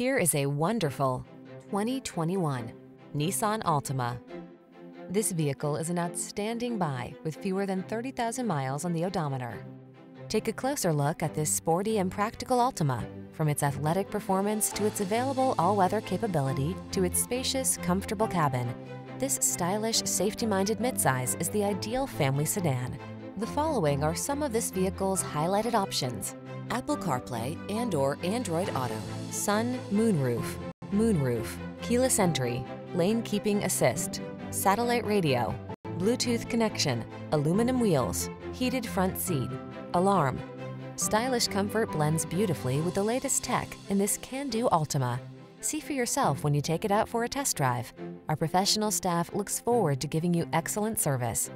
Here is a wonderful 2021 Nissan Altima. This vehicle is an outstanding buy with fewer than 30,000 miles on the odometer. Take a closer look at this sporty and practical Altima. From its athletic performance to its available all-weather capability to its spacious, comfortable cabin, this stylish, safety-minded midsize is the ideal family sedan. The following are some of this vehicle's highlighted options. Apple CarPlay and or Android Auto, sun, moonroof, moonroof, keyless entry, lane keeping assist, satellite radio, Bluetooth connection, aluminum wheels, heated front seat, alarm. Stylish comfort blends beautifully with the latest tech in this can-do Altima. See for yourself when you take it out for a test drive. Our professional staff looks forward to giving you excellent service.